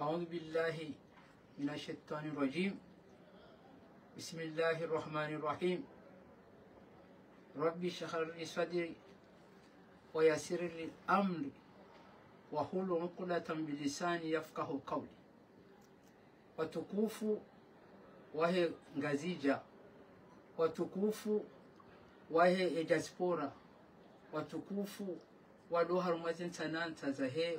أعوذ بالله من الشيطان الرجيم. بسم الله الرحمن الرحيم. ربي اشرح لي صدري ويسر لي أمري وحل عقدة بلساني يفقه قولي. watukufu wahe ngazija watukufu wahe diaspora. watukufu wado harumazin sananta za he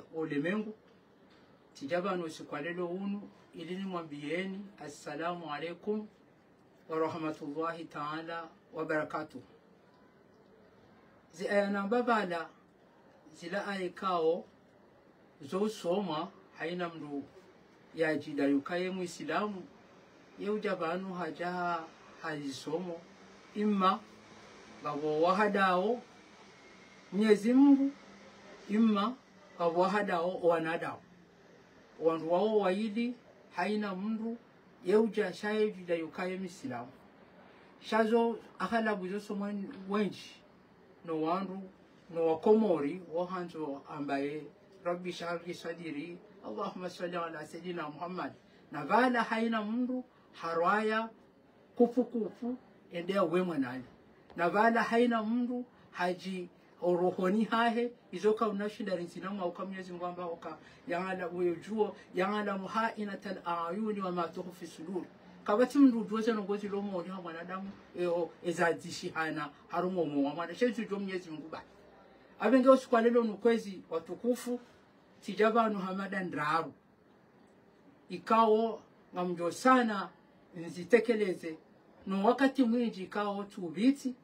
tijabano sikwalelo unu ilini mwambieni assalamu alaikum warahmatullahi taala wabarakatuh zi ayana babala zila ayikao zosoma haina mndu yajida yukaye muislamu yeuja banu haja hazisomo imma babo wahadao Mwenyezi Mungu imma babo wahadao wanadao wandu wao waidi haina mndu yeuja shayejida yukaye misilamu. Shazo akhalabu zoso wenji no wandu no wakomori wohanzo ambaye rabbi sharhi sadiri allahumma salli ala sayidina muhammad. Na vala haina mndu harwaya kufukufu endea wemwe nani na vala haina mndu haji orohoni hahe izoka unashinda rinzinamu au Mwenyezi Mungu ambao ka yangala ujuo yangala muhainatal ayuni wa ma tukhfi kabati mndu duweze nongozi lomo wa mwanadamu eo ezadishi hana harumo wa mwana. Shezu jo Mwenyezi Mungu ba. Usikwa lelo nukwezi watukufu tijabanu hamada ndaru ikawo ngamjo sana nzitekeleze. No wakati mwinji ikawo tubiti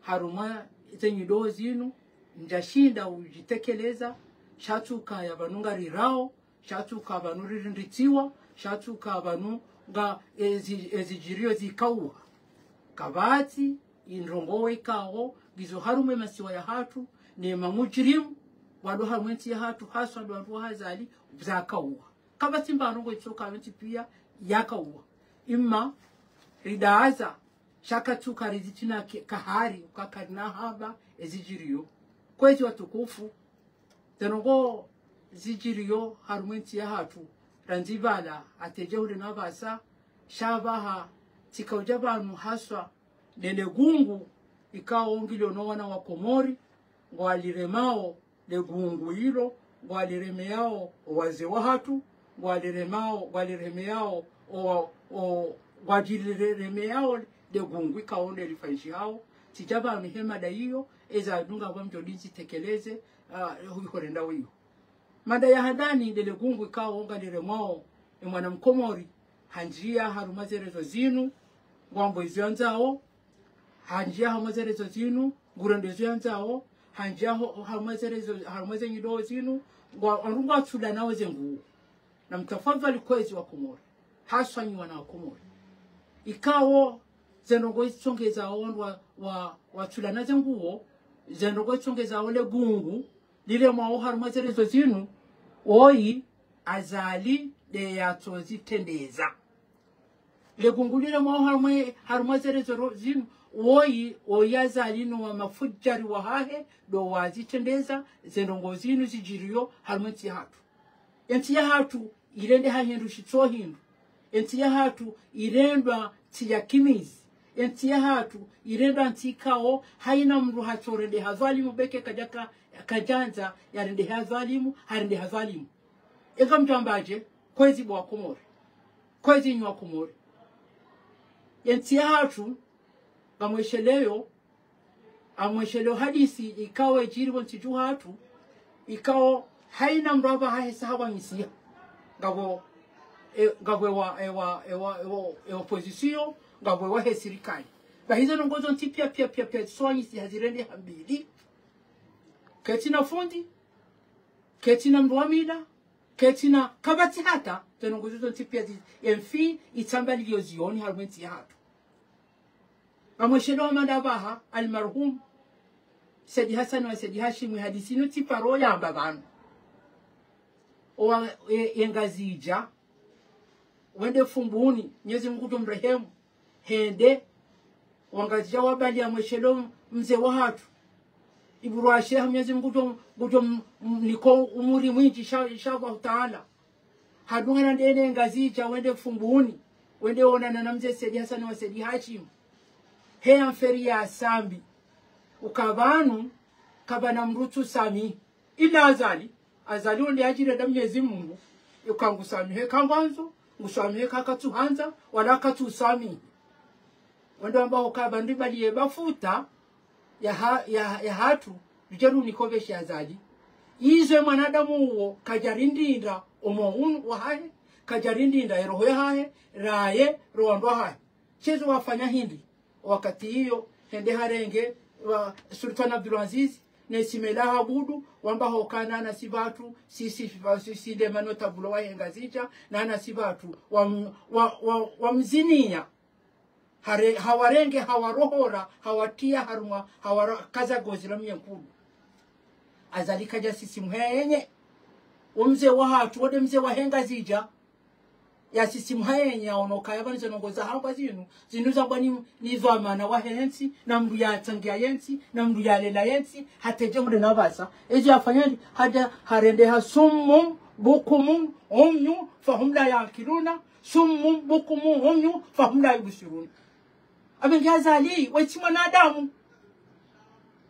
haruma zenyido zinu njashinda ujitekeleza shatuka ya rirao shatuka vanu ririnditiwa shatuka banu nga ezi, ezijirio zikauha kabati indrongowe ikawo gizo harumwe masiwa ya hatu nema mujrimu wadu hamwenti ya hatu haswa wadu hazali zakauwa kabati mbarongo itsoka wenti pia yakauwa imma ridaaza shakatuka rizitina kahari ukakarina haba ezijiriyo kwezi watukufu. Tenongo zijiriyo harumenti ya hatu. Ranzibala atejehure nabasa shabaha tikauja banu haswa. Nene gungu ikawo ngilio nowana wa komori. Ngwaliremao legungu hilo. Ngwaliremeao waze wa hatu. Ngwaliremao ngwaliremeao ngwajiliremeao legungu ikaonde lifaishi hao. Tijabanu hemada hiyo eza dunga kwa mjodinzi tekeleze uh, horenda wiyo mada ya hadani ndele gungu ikawo e mwana mkomori hanjia harumazerezo zinu ngwambo izyo yanzao hanjia harumazerezo zinu izyo yanzao hanjia harumazerezo harumazenyido zinu ngwa tsuda nawe zengu. Na mtafadhali kwezi wa komori haswanyi wana wa komori ikawo zenongo itsongeza wa wa watsula na zenguo zendogo itsongeza le gungu lile mwa harumazerezo zinu oyi azali de yatsonzi tendeza legungulile mwa harumwe harumazerezo zinu oi oi azali wa mafujari wa hahe do wazitendeza zendongo zinu zijiriyo harumwe ti hatu. Enti ya hatu irende hahindu shitso hindu enti ya hatu irendwa ti ya kimizi enti ya hatu irenda ntikao haina mndu hatorende hazalimu beke kajaka kajanza yarende hazalimu harende hazalimu eka mtambaje kwezi bwa komore kwezi nywa komore enti ya hatu ngamwesheleyo amwesheleyo hadisi ikawa ejiri ntiju hatu ikao haina mraba hahesa misia ngabo e, ngabwe wa ewa ewa ewa ewa e ngabwe wa he serikali bahizo nongozo nti pia pia pia pia swanyisi hazirende hambili. Ketina fundi ketina mrwamila ketina kabati hata tenongozo nti pia enfi itamba liyo zioni harumenti hatu. Bamweshelewa mandabaha almarhum Saidi Hassan wa Saidi Hashim hadisi no tiparo yamba banu owa engazija wende fumbuni nyezi Mungu tumrehemu hende wangazija wabali ya mweshelo mzee wa hatu. Iburwashe Mwenyezi Mungu tum niko umuri mwinji insha Allah taala hadungana ndene ngazija wende fumbuni wende onana na mzee sedi hasani wa sedi Hashim heya mferi ya sambi ukavanu kabana mrutu sami. Ila azali azali onde ajire da Mwenyezi Mungu ukangusamihe kangwanzo ngusamihe kakatuhanza wala katusami wendo ambao kabandi baliye bafuta ya, ha, ya, ya hatu lijeru nikovesha azali izwe mwanadamu uwo kajarindinda omohun wahahe kajarindinda ya hahe raye rwando hahe chezo wafanya hindi wakati hiyo hende harenge wa Sultan Abdulaziz nesimela habudu wamba hokana na sibatu sisi sisi de manota bulo wahenga zicha na na sibatu wa wa, wa, wamzinia. Hare hawarenge hawarohora hawatia harumwa hawakaza gozi la azalika ja sisi mhenye umze wa hatu wode mze wahenga zija. Ya sisi mhenye aonoka yabanze nongoza hamba zinu. Zinu zambwa ni nivamana wa hensi na mndu ya tangia yensi na mndu ya lela yensi hateje mndu nabasa. Eji afanyani haja harende hasummu bukumu umyu fahum la yakiluna summu bukumu umyu fahum la yubsiruna abengazali wechi mwanadamu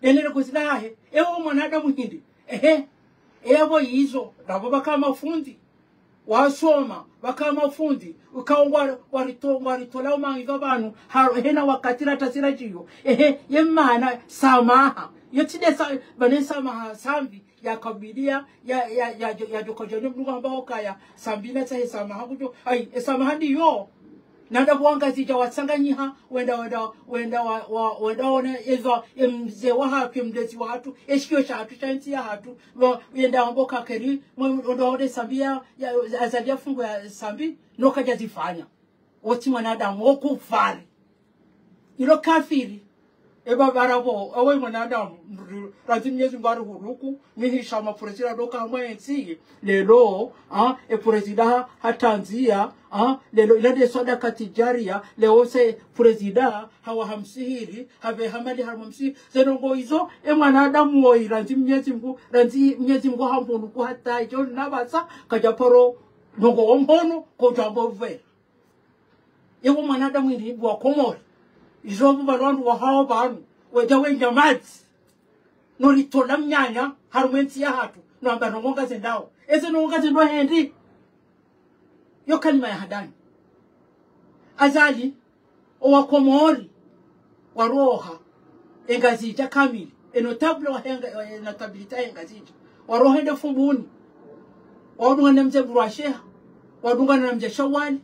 enele kuzilahe ewo mwanadamu hindi ehe evo izo nabo bakama mafundi wasoma bakama mafundi ukawa warito waritola umangiza abantu hena wakatira tasira jiyo ehe yemana samaha yotide sa bane samaha sambi yakabilia ya ya ya ya jokojoni mnungu ambao kaya sambina sa samaha kujo ai samaha ndiyo nanda kuangazija watsanganyiha wenda wenda wenda wa, wenda ona eza mzee wa hatu mdezi wa hatu eshikio cha hatu cha nti ya hatu. Wenda ambo kakeri wenda wende sambi ya azalia fungu ya sambi nokaja zifanya woti mwanadamu wokufari ilo kafiri eba barabo awe mwanadamu razi mnyezi ngwari huruku mihisha mapuresida doka mwensi lelo ah e puresida hatanzia ah lelo ilade sadaka tijaria leo se puresida hawa hamsihiri have hamali harmamsi zenongo izo e mwanadamu wo razi mnyezi mgu razi mnyezi mgu hambonu ku hata ijo nabasa kajaporo nongo ombono ko jambo ve yewo mwanadamu ndi bwa komori izobo balwandu wahawo banu weja wenja noritola mnyanya harumwensi ya hatu noamba nongonga zendao eze nongonga zendo hendi yo kalima ya hadani azali owakomori waroha engazija kamili enotable wahenga engazija waroha ende fumbuni wadunga na mze burwasheha wadunga na mze shawali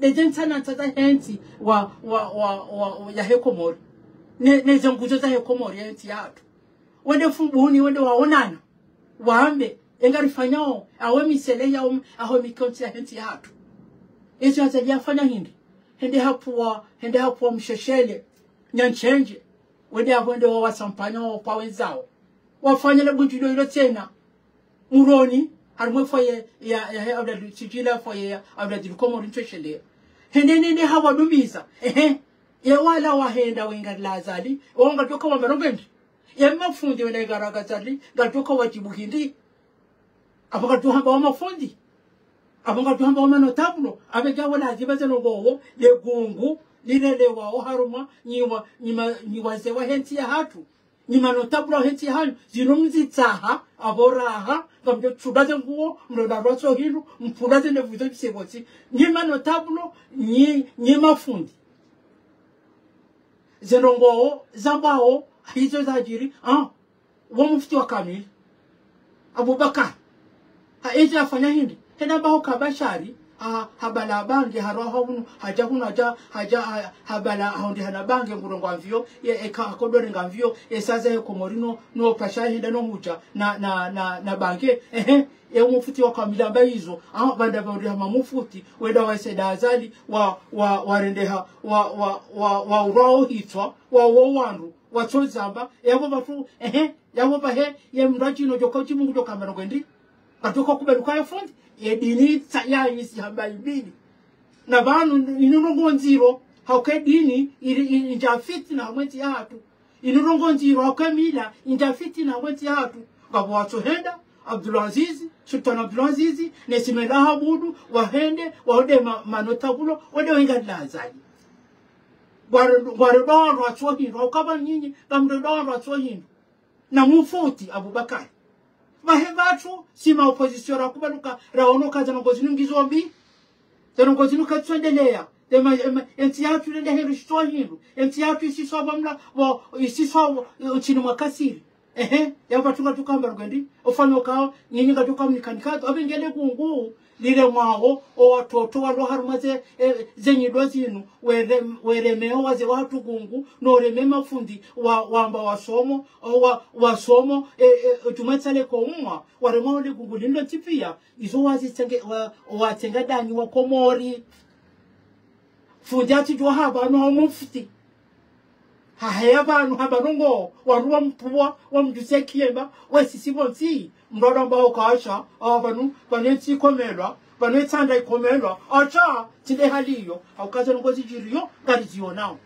lezentsanatsa za hentsi ya hekomori ne neze nguzo za hekomori hensi yatu wende fumbuni wende waonana waambe engarifanyao awe misele mikonti ya hentsi yatu yesu azaliyafanya hindi. Hende hapuwa hende hapuwa msheshele. Nyanchenje. Wende aho wende wawasampanya wafanyele bunjulo ilo tena. Muroni harimo foye ya ya he abda tijila foye ya abda dilkomo rincheshele hende ne hawa dubiza ehe. Ya wala wa henda wenga lazali wonga toka wa marobendi ya mafundi wena garaga zali. Ga gatoka wajibu hindi. Apoka tuhamba wa mafundi. Apoka tuhamba wa manotablo abeja wala zibaze no gowo le gungu. Lilele wao haruma. Nyiwa nyima nyiwaze wa henti ya hatu nyima notablo henti ya hatu zinomzitsaha aboraha ngambe tsudaze nguo mloda rwatso hilu mpulaze ne vuzo bisebotsi nyima notablo nyi nyima fundi zenongo zambawo hizo zajiri ah wa mufti wa kamili abubakar ha eja afanya hindi tena bao kabashari ha habala bange haro hunu haja hunu haja haja habala haundi hana bange ngurongo amvyo ye eka akodore ngamvyo esaza ye komorino no pasha hinda no huja na na na na bange ehe ye mufuti wa kamila mbaizo ah banda baundi hama mufuti weda wa seda azali wa wa warendeha wa wa wa wa urao hitwa wa wo wandu watsozamba bafu ehe yabo bahe ye mrajino jokochi mungu jokambano gwendi katoka kuberuka yafundi yedini yayisi hamba ibini na vanu inurongo nziro hauke dini injafiti na mwenti yatu inurongo nziro hauke mila injafiti na mwenti yatu ngabo watsohenda abdulaziz sultan abdulaziz nesimela habudu wahende wahode ma- manotabulo wode wengadilazali gwaredowandu atsohindu aukava nyinyi gamredowandu atsohindu na mufuti abubakari vathu sima opposition rakuvaluka raonoka zanongozvinungizombi zanongozvinukatsoendeleya ensi yathu lendeheru xitwa hindu ensi yathu isiswa vamla vo isiswa chini mwakasiri ehe yavatunga tukamba rugendi ofanya ukao nyinyi ngatukamnikanikatu avengele kungu lile mwaho owatoto waloharumwa ze eh, zenyidwa zinu were- weremeo waze watu kungu noreme mafundi wa, wamba wasomo wa, wasomo e, e, eh, ko umwa koumwa waremao gungu lindo tipia izo wazitsenge wa- watsenga danyi wakomori fundi atijwa habano omufti hahaya vanhu habanongo wandu wamupfuwa wamudhusiya kiyemba. Wesisivonsi mroro ambao ukaasha awa vanhu vanetsi ikomelwa. Vanoetsanda ikomelwa. Acha tilehaliyo aukazanongozi jiriyo ngariziyonawo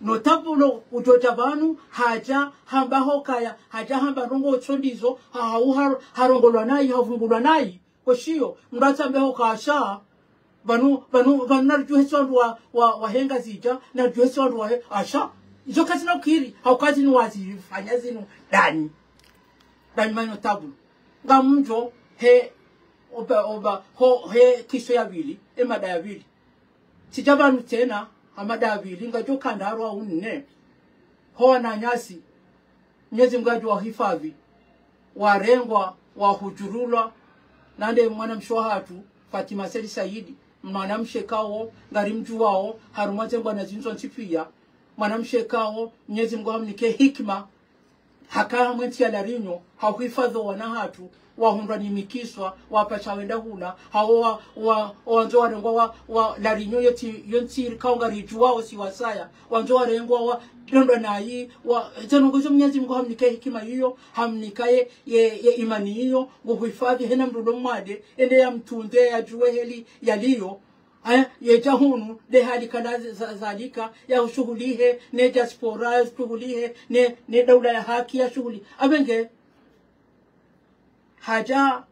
notapulo utota vanhu haja hamba hokaya. Haja hamba rongo otsondizo hahau harongolwa nayi havungulwa nayi oshiyo mndu atsambe hokasha vanu vanu vanu narijuhesi wandu wa, wa, wahenga zija narijuhesi wandu wahe asha izo kazi nakuiri haukazi ni wazifanya zinu dani. Dani manyo tabu ngamjo he oba oba ho he kiso ya vili emada ya vili. Sija vanu tena amada ya vili ngajo kandarwa unne. Ho na nyasi nyezi mgajo wa hifadhi warengwa wahujurulwa nande mwana mshwahatu fatima seli saidi mwanamshe mshekao ngari mjuwao harumwa harumwaze na zinzo nchipiya mwanamshe kawo mnyezi mngu hamnike hikma haka mwiti ya larinyo hauhifadho wana hatu wahundwa ni mikiswa wapacha wenda hula hao wa wa wanzo warengwa wa, wa larinyo yonti kaunga riju wao si wasaya wanzo warengwa wa londwa nayi wa zanongozo mnyezi mngu hamnike hikima hiyo hamnikaye ye, ye imani hiyo nguhifadhi hena mrudo mwade ende ya juwe heli yaliyo yeja hunu de hali kana za- zalika ya shughulihe ne diaspora ya shughulihe ne ne daula ya haki ya shughuli abenge haja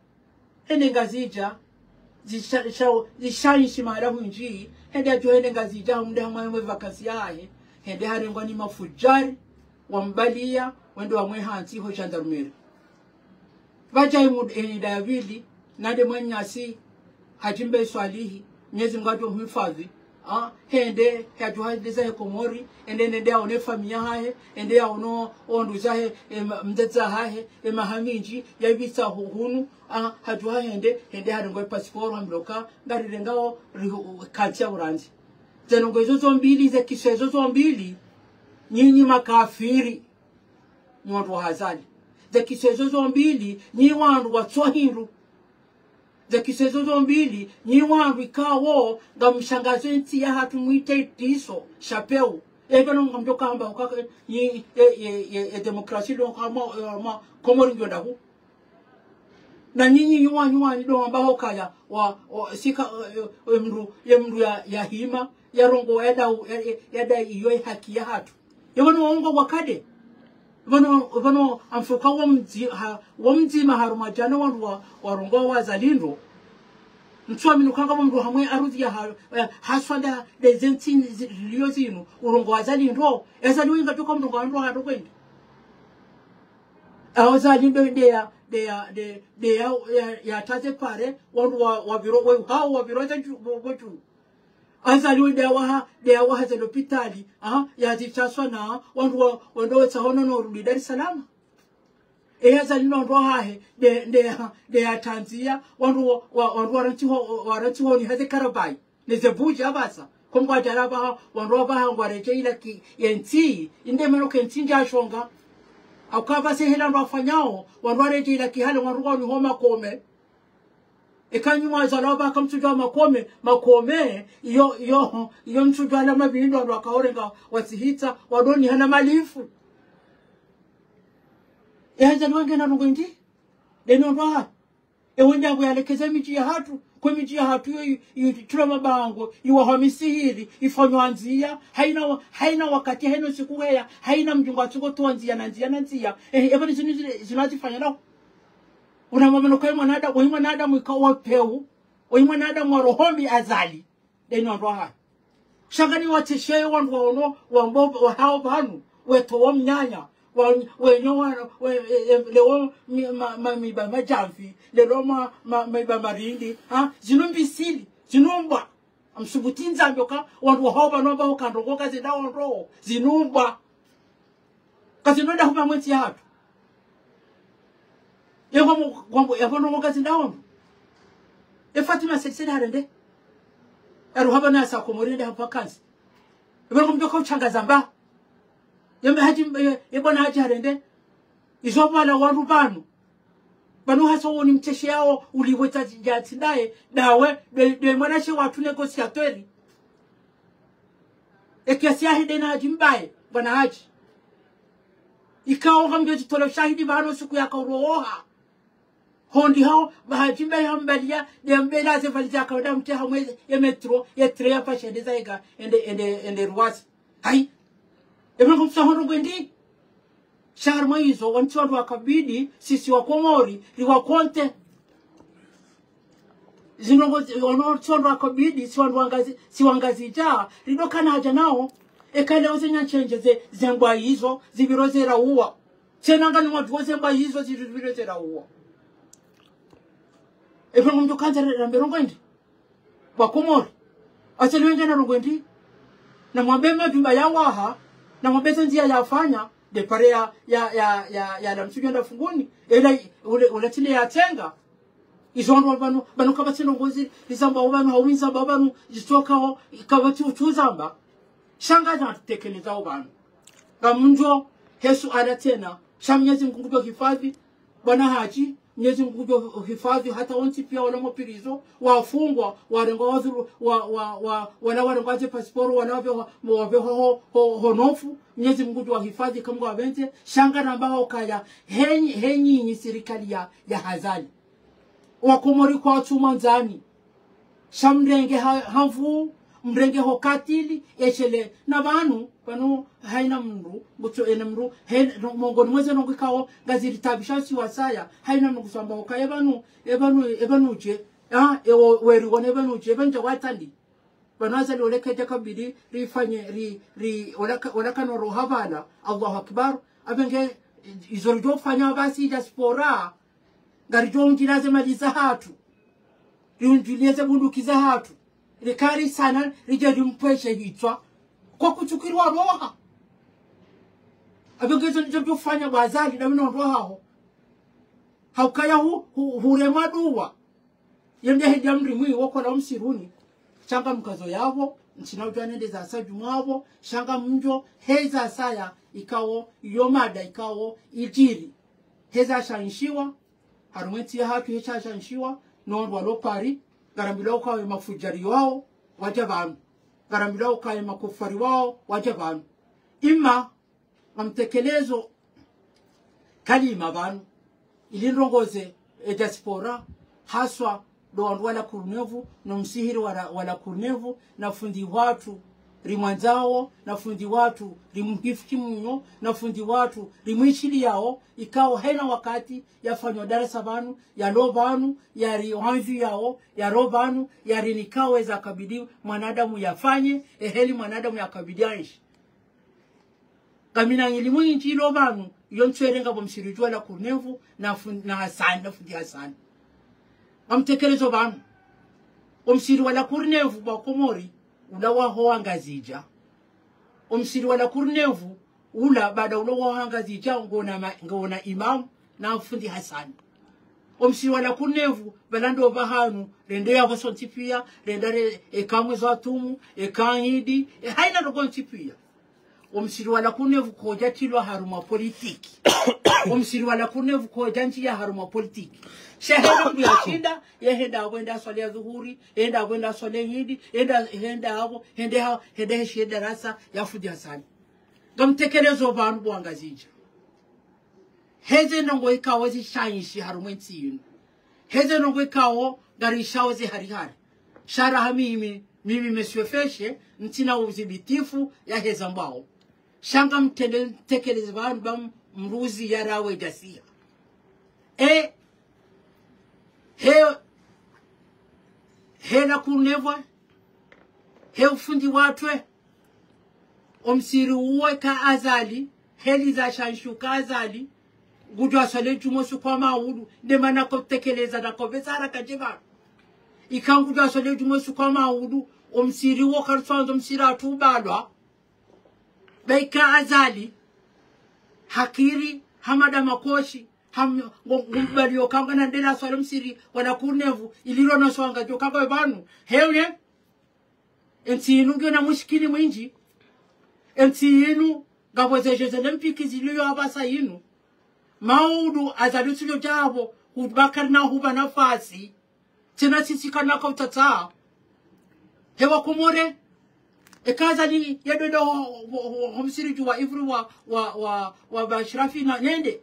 ene ngazija zishaishi mara hunji hende ajo hende ngazija humde hamwe vakasi yahe hende harengwa ni mafujari wambalia wendo wamwe hansi ho gendarmerie vajai muda ene vili nade mwenyasi hajimbe swalihi nyezi mgajo mhifadhi ah hende hatu hadiza he komori ende nende aone famia hahe ende aono onduza he mdetsa hahe emahaminji mahaminji yabisa hunu. Ah hatu hende hende haringo passport hamloka ngari ngao katia uranzi. Zenongo zozo zombili ze kishezo zombili nyinyi makafiri mwandu ze kishezo zombili nyi wandu watswahiru zekisezo zombili nyi wandu ikawo nga nti ya hatu mwite tiso shapeu no ngamjo kamba ukaka e, e, e, demokrasi lo kama ma komori ngonda ndaku. Na nyinyi nyuwa nyuwa ndo do ambaho kaya wa, sika emru mru ya ya, hima ya rongo eda eda iyo haki ya hatu. Yevano waunga wakade vano vano amfuka wamdzima wamdzima harumajana wandu wa warongo wazalindo mtswami nukanga mndu hamwe arudhi ya haswa da haswanda dezenti ziliyo zinu urongo wazalindo ezaliwo ingatoka mndu wandu hado kwendi awazalindo ndeya deya de deya yataze pare wandu wa waviro we hao waviro zetu bochu azaliwe dawaha dewaha za lopitali aha yazichaswa na wandu wa- wando no rudi dar es salaam. Eyazalino ndo hahe de de de ya tanzia wandu wa- wa- wandu waranti ho waranti ho ni hade karabai ne zebuja abasa komba daraba wandu abaha ngwareje ila ki yenti inde meno kenti njashonga akava se hela ndo afanyao wandu wareje ila ki hale wandu wa ni homa kome ikanyuma zalaba kamtujwa makome makome iyo iyo iyo mtujwa la mabindo ndo akaorenga wasihita wadoni hana malifu. Yaza niwengena nungwendi denondwa ewenda kuyalekeza miji ya hatu kwa miji ya hatu yo yitula mabango iwahomisihiri ifanywa nzia haina haina wakati haina siku haina mjungu atsuko tuanzia na nzia na nzia. Ebani zinu zinazifanya nao unamamano kwa mwanadamu wai mwanadamu ikawa peu wai mwanadamu wa rohombi azali. Deni wandu haya shangani watisheye wandu waono banu weto wa mnyanya wenyo e- e- lewo mamiba ma- ma- miba majamvi lelo ma- ma- miba marindi zino mbisili zinumbwa amsubuti nzambe wandu wahao banu ambao kandongo kazi dawo ndo zinumbwa kazi nwenda huma mwezi hatu yakono kazi dawo e fatima sesede harende ero haba na sa komorinde hapa kazi. Ibero kumjo ko changa zamba yambe haji yebona haji harende izo bala wandu banu banu haso woni mcheshi yao uliweta jati naye dawe mwanache watu negosiatori ekiasi ahide na haji mbaye bwana haji. Ikawa mbio tutole shahidi bano siku ya kauroha hondi hao mbalia ya mbela ze valija kawada mte hamwe ya metro ya treya pa shendeza ndeza ega ende ende ende ruwasi. Hai? Ebro kumsa hondo gwendi? Sharma hizo wanti watu wakabidi sisi wa komori liwa konte zinongo wanti wanu wakabidi si wanu wangazi si wangazi ja lidokana haja nao. Ekale ozenya chenje ze zengwa hizo zibirozera uwa. Tsenanga ni watu mba hizo zibirozera uwa epengo mndu kanza rambe rongwendi wakomori aseliwenge na rongwendi na mwambe mabimba ya waha na mwambe nzia yafanya de pare ya ya ya ya ya la nda funguni ela ule ule tile ya tenga. Izondo banu banu kaba tsino ngozi lizamba banu hawinza babanu jitoka kaba tu tuzamba shanga na tekeleza banu. Kamunjo Yesu ana tena. Sha Mwenyezi Mungu kupe hifadhi bwana haji Mwenyezi Mungu kuja hifadhi hata wanti pia wala mapirizo wafungwa warengo wa wa wa pasiporo wanavyo wavyo ho ho honofu. Mwenyezi Mungu wa hifadhi kama wabente shanga na ambao kaya henyi henyi ni serikali ya ya hazali. Wakomori kwa chuma nzani. Shamrenge ha- havu mrenge hokatili echele na banu banu haina mndu gutso ene mndu hen mongoni mweze nongikawo ngaziri tabisha si wasaya haina mndu kusamba okaye banu ebanu ebanu je ah ewo weri wone ebanu je banja watandi banaza lioleke olekeje kabiri rifanye ri ri olaka olaka no rohavana Allahu akbar. Abenge izoro fanya basi diaspora ngari jo ngiraze maliza hatu. Liunjulieze bunduki za hatu. Likari sana lije limpweshe hitwa kwa kuchukiriwa roha abengezo nijo byofanya bwazali na bino rohaho haukaya hu, hu, hurema duwa yende hejja mri mwi wokola msiruni. Changa mkazo yavo nchina ujwanende za saju mwavo. Shanga mjo heza saya ikawo yomada ikawo ijiri. Heza shanshiwa harumeti ya hatu hecha shanshiwa nondwa lopari garambila ukawe mafujari wao waja garambila ukawe makufari wao waja banu ima amtekelezo kalima banu ilinrongoze e diaspora haswa do wandu wala kurnevu na msihiri wala, wala kurnevu na fundi watu rimwanzao nafundi watu rimgifiki mno na fundi watu rimwishili yao ikao hena wakati yafanywa darasa vanu yalo vanu yari wanvi yao yaro vanu yari nikaweza kabidi mwanadamu yafanye eheli mwanadamu yakabidi aishi. Kamina ngilimu inchi ilo banu yontswerenga bomsirijwa la kurnevu na hasani na fundi hasani. Amtekelezo banu omsiri wala kurnevu bakomori ula wahoangazija umsiri wala kurnevu ula baada ulo wahoangazija ngona ngona imam na mfundi hasani omsiri wala kurnevu balando bahanu rende yavo sontipia renda re ekamwe za tumu ekahidi e haina omsiri wala kurnevu koja tilwa haruma politiki. Omusiri wala kurnevu koja njiya haruma politiki. Shehenda kuyashinda yehenda abo enda swali ya zuhuri enda abo enda swali hidi enda henda abo hende ha hende heshe darasa yafudi sana. Gamtekelezo bantu bwangazija heze nongo ikawo zishanyishi haruma nsiyinu heze nongo ikawo gari ishawo zihari hari. Shara hamimi mimi meswefeshe ntina uzibitifu ya heza mbao shanga mtekeleze bantu bam mruzi yarawe jasia e he hela kunevwa he ufundi watwe omsiri uwe ka azali heli za shanshuka azali gudu asale jumosu kwa maulu de mana ko tekeleza na ko besara ka jeba ikan gudu asale jumo su kwa maulu omsiri wo karsanzo msira atubalwa beika azali. Hakiri hamada makoshi ham okanga na ndela swalo msiri wanakunevu iliro na swanga jokanga webanu. Banu hewe ensi inu gyo na mushikini mwinji. Ensi inu ngabweze jeze mpiki ziliyo abasa inu maudu azalusilo jabo ubakar na huba nafasi tena sisi utataa hewa kumore ekaza ni yedodo homsiri juwa ivru wa wa wa, wa bashrafi na nende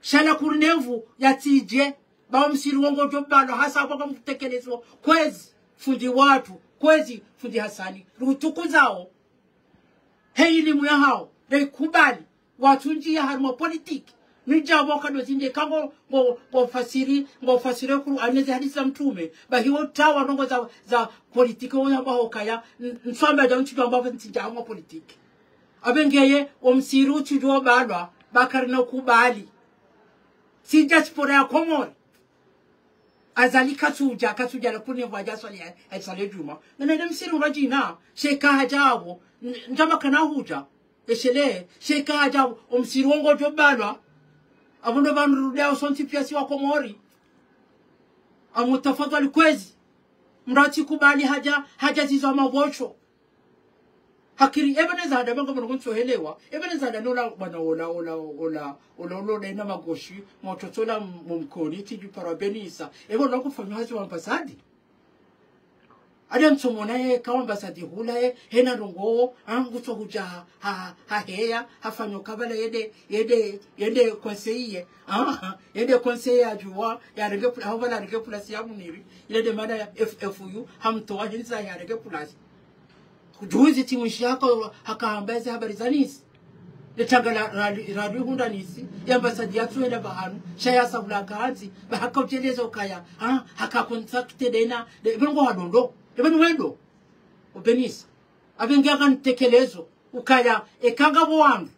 shala kurnevu yatije ba msiri wongo jobbalo hasa kwa mtekelezo kwezi fundi watu kwezi fundi hasani. Rutukuzao hei elimu ya hao dai kubali watu njia harimo politiki nijabo do zinje kango ngo ngo fasiri ngo fasiri kuru aneze hadithi za mtume. Ba hiyo tawa nongo za za politiki wo ambao kaya nsamba da mtu ambao ntinja ngo politiki. Abengeye omsiru tujo balwa bakari no kubali. Sija diaspora ya komori azali katuja katuja la kuni vaja swali ya swali juma. Na ndio msiru rajina sheka hajabo ndama kana huja. Eshele sheka hajabo omsiru ngo jobalwa abundo banrudia usonti pia si wa komori amutafadhali kwezi. Mrati kubali haja haja zizo mavocho hakiri ebeneza ada banga kunso helewa ebeneza ada nola bana ola ola ola ola ola ina magoshi. Mototola mumkoni tiju parabenisa ebo no kufanya hazi wa ambasadi ada mtsomona ye kawa ambasadi hula ye hena rongo angu so huja ha ha heya hafanyo kabala yede yede yede ah yede konseye ajua ya rege pula hawa rege pula siyamu niri yede mada FFU hamtoa hinza ya rege pula juzi timu yako hakaambeze habari za nisi. Letanga la radio hunda nisi yambasadi yatu enda bahanu shaya sabula kazi bahaka uteleza ukaya ha haka kontakte dena de bengo hadondo ubenisa abengi aka ntekelezo ukaya ekanga bwangu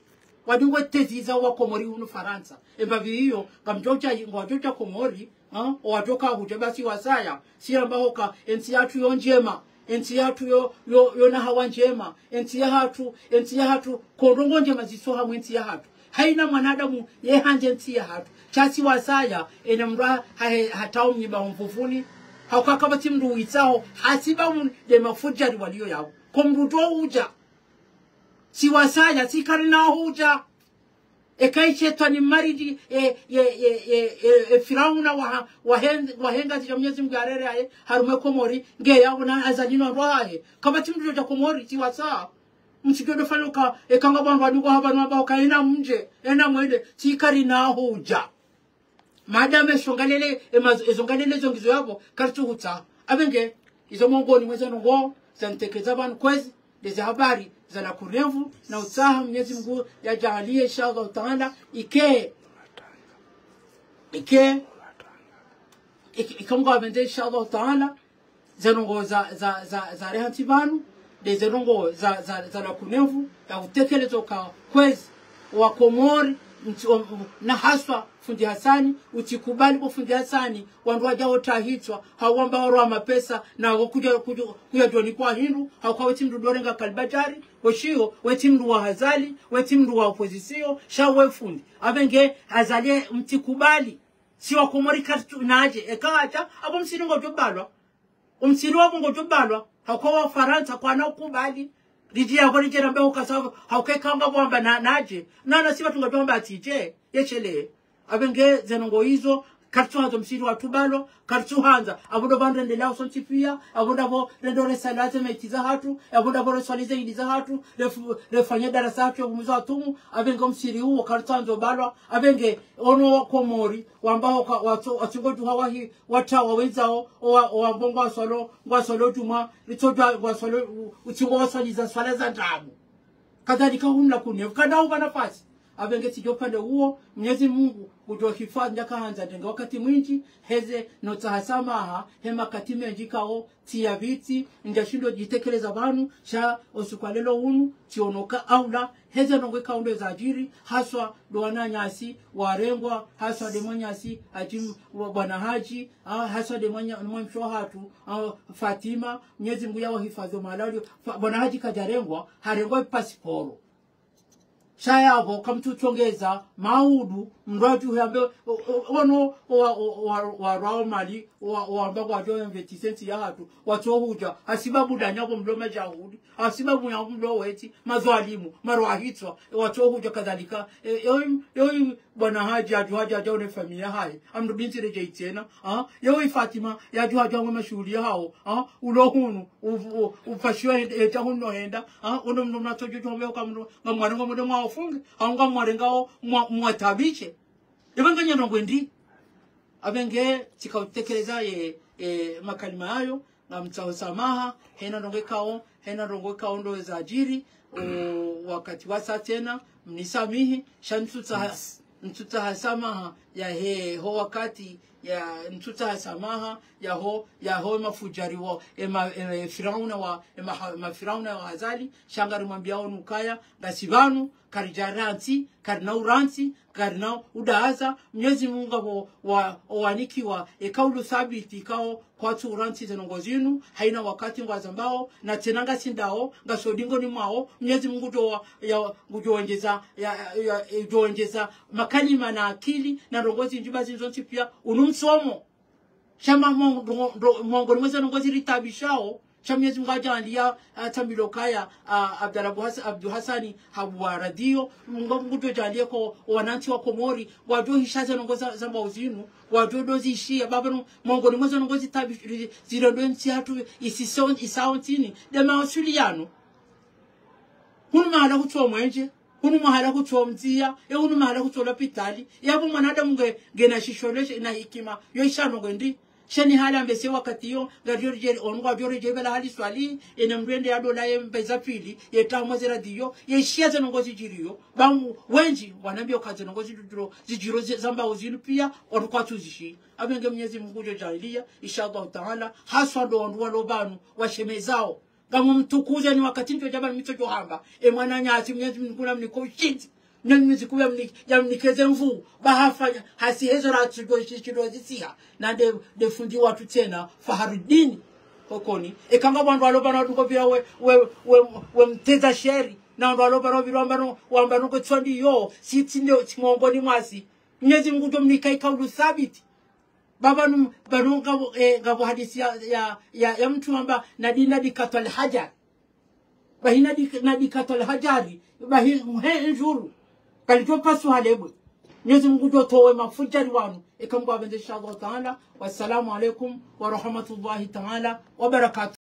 Wadungwe teziza wa komori unu faransa. Embavi hiyo kamjocha ngwajocha komori ha? Wajoka hujeba basi wasaya. Si ambao hoka. ensi yatu yo njema. Ensi yatu yo yo yona hawa njema. Ensi ya hatu ensi ya hatu. Korongo njema ziso hamwe ensi hatu. Haina mwanadamu ye hanje ensi ya hatu. Chasi wasaya ene mra hatao mnyiba mfufuni haukaka bati mndu witsao hasiba mun de mafujari walio yao. Komruto uja si wasaya si karina huja ekaichetwa ni maridi e, e, e, e, firauna waha, wahen, wahenga zija mnyezi mungu arere aye harume komori nge yao na azalino ndo aye kama timu joja komori tiwa saa msijodo faluka ekanga bandu haba nwaba kaina mje ena mwende tikari na huja madame esongalele ezongalele zongizo yabo kartu huta abenge izo mongoni mweza nongo zantekeza banu kwezi lezi habari za na kurevu na utsaha Mwenyezi Mungu yajalie inshallah taala ike ike ikongo abende inshallah taala zenongo za za za za rehanti banu de zenongo za za za na kunevu ya utekelezo ka kwezi wa komori na haswa fundi hasani utikubali kwa fundi hasani wandu waja tahitwa hawamba warwa mapesa na wakuja kuja kuja joni kwa hindu hawakwa weti mdu dorenga kalbajari weshio weti mdu wa hazali weti mdu wa opozisio shawe fundi. Abenge hazalie mtikubali si wa komori kartu naje ekaja abo msiri ngojo balwa umsiri wabo ngojo balwa hawakwa wa faransa kwa na kubali liji yako lije nambe ukasava haukekanga bwamba na naje nana siba tungatomba atije yechele. Abenge zenongo hizo kartuhanza msiri wa tubalo kartuhanza abudo bande la sonti pia abudo bo rendo le salate mekiza hatu abudo bo swalize iliza hatu refanye darasa hatu umuzo atumu abenge msiri huo kartuhanza balo abenge ono komori wambao watu watungo tu hawahi watawa wenzao wa mbongo solo ngwa solo tuma litojwa ngwa solo utingo wasaliza swala za ndabu kadhalika humla kunevu kana uba nafasi abenge sijo upande huo mnyezi Mungu kujo hifadhi ndakahanza ndenga wakati mwinji heze notsahasamaha hema kati menji kao tia viti ndashindo jitekeleza vanu sha osukwalelo unu tionoka aula heze nongwe kaundo za ajiri haswa doana nyasi warengwa haswa demwa nyasi ati bwana haji haswa demwa msho hatu fatima mnyezi mungu yawo hifadhi malali bwana haji kajarengwa harengwa pasiporo shayabo kamthuthongeza mawudu mrwati uambe ono warwao mali wamba kwatoa invetisensi yahatu watsohuja asibabudanyako mloma jahudi asibabunyako mlo weti mazwalimu marwahitswa watsohuja kadhalika e, yoi bwana haji atu haji ajaone familia hayi amndobintsire jaitsena yoi e fatima yaju hajaonge mashuhulia hawo ulohunu upfashiwa etahunnohenda ono mnomnatsojojombeokamno ngamwari ngomude mwaofunge aungamwari ngao mwatabiche mwatabiche ivanganya nongwendi avenge tikautekeleza ye e, makalima ayo na mtao samaha hena ndongekao hena ndongekao ndo za ajiri wakati wasa tena mnisamihi shamtutsa ntuta samaha ya he ho wakati ya ntuta samaha ya ho ya ho mafujari wa ema, ema firauna wa ema, ema firauna wa azali shangari mwambiao nukaya gasivanu karina uranti karina udaaza mnyezi mungu wa, wa owanikiwa ekaulu thabiti ikao kwatu uranti zenongo zinu haina wakati ngwazambao na tenanga sindao ngasodingo ni mwao mnyezi mungu doa ya makalima na akili na rongozi njiba zinzonti pia unumsomo shama mongoni mweze nongozi ritabishao cha Mwenyezi Mungu ajalia hata milokaya Abdarabu Abdu Hasani hawa radio. Mungo Mungu tujalie ko wananchi wa Komori wajua hishaze nongoza za mauzinu wajo dozi ishia babano Mungu ni mweza nongozi tabi zile ndo hatu isison isaontini dema osuliano hunu mahala kutuwa mwenje hunu mahala kutuwa mzia ya hunu mahala kutuwa lapitali. Yabu mwanadamu nge gena shishole na hikima yo ishano gwendi shani hala mbese wakati yo gadio je onwa dio je bela hali swali ene mrende ya dola ye mpeza pili ye tamwe zera diyo ye shia ze ngozi jiriyo bangu wenji wanambia kaze ngozi duro zijiro zamba uzinu pia orukwa tuzishi. Abenge mnyezi Mungu jo jailia inshallah taala haswa ndo onwa lo banu washemezao Gamu mtukuze ni wakati ndio jaba mito johamba e mwana nyati mnyezi Mungu na mniko shit nanyumizi kuba mni ya mnikeze mvu. Bahafanya hasi hezo na chido chido zisia na de de fundi watu tena faharudini hokoni. Ekanga bandu aloba na tuko pia we we we, we mteza sheri. Na ndo aloba no biromba no wamba no kutsondi yo siti ndio timongoni mwasi. Mwenyezi Mungu ndo mnikai kaulu thabiti. Baba num banu ngabo eh, ngabo hadisi ya ya, ya, ya mtu amba nadina dikatul hajar bahina dikatol hajari. Bahi muhe njuru kalito pasu halebwe Mwenyezi Mungu jotowe mafujari wanu ikamgwa bende inshallah taala wassalamu alaikum wa rahmatullahi taala wa barakatuh